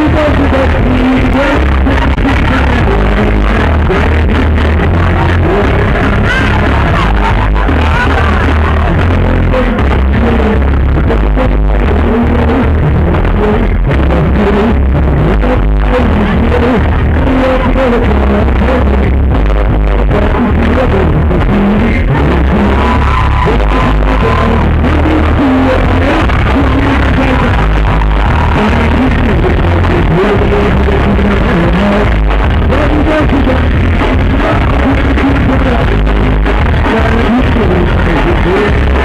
不知道在什么地方，Muito bem,